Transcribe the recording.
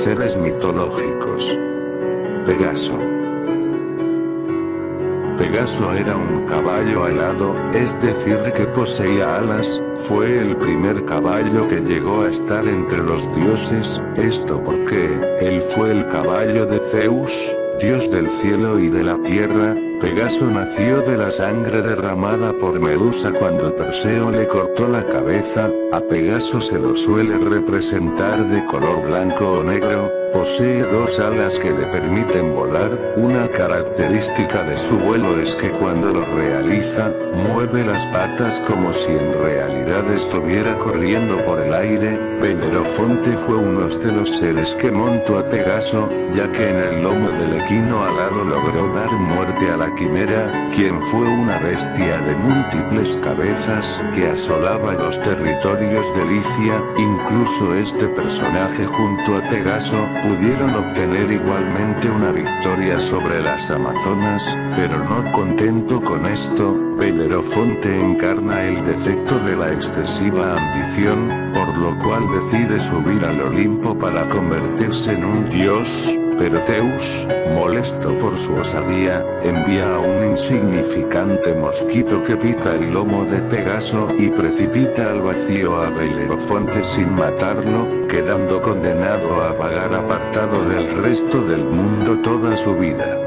seres mitológicos. Pegaso. Pegaso era un caballo alado, es decir que poseía alas, fue el primer caballo que llegó a estar entre los dioses, esto porque, él fue el caballo de Zeus, dios del cielo y de la tierra, Pegaso nació de la sangre derramada por Medusa cuando Perseo le cortó la cabeza, a Pegaso se lo suele representar de color blanco o negro, Posee dos alas que le permiten volar, una característica de su vuelo es que cuando lo realiza, mueve las patas como si en realidad estuviera corriendo por el aire, Belerofonte fue uno de los seres que montó a Pegaso, ya que en el lomo del equino alado logró dar muerte a la quimera, quien fue una bestia de múltiples cabezas, que asolaba los territorios de Licia, incluso este personaje junto a Pegaso, pudieron obtener igualmente una victoria sobre las Amazonas, pero no contento con esto, Belerofonte encarna el defecto de la excesiva ambición, por lo cual decide subir al Olimpo para convertirse en un dios, pero Zeus, molesto por su osadía, envía a un insignificante mosquito que pica el lomo de Pegaso y precipita al vacío a Belerofonte sin matarlo, quedando condenado a vagar apartado del resto del mundo toda su vida.